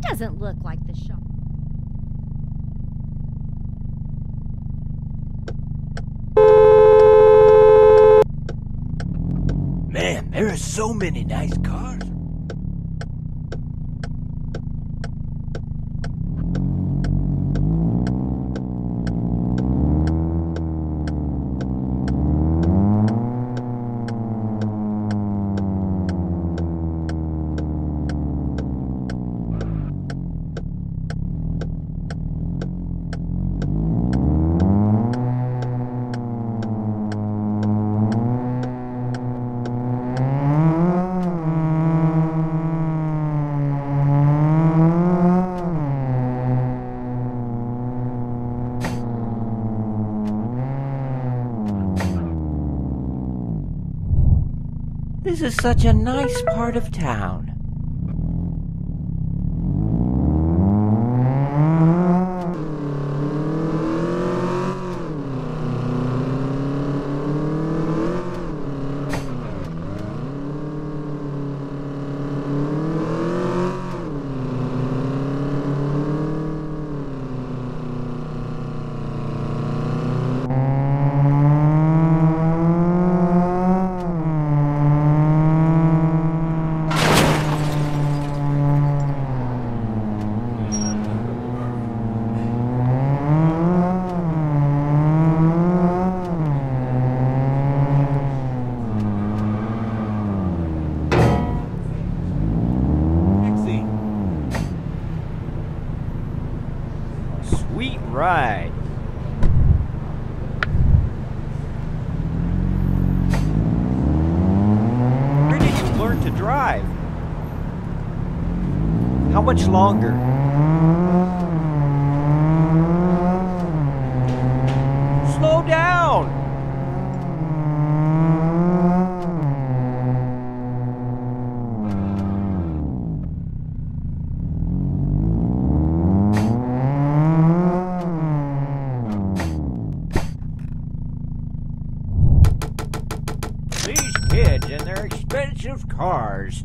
doesn't look like the shop. Man, there are so many nice cars. This is such a nice part of town. Ride. Where did you learn to drive? How much longer? Expensive cars.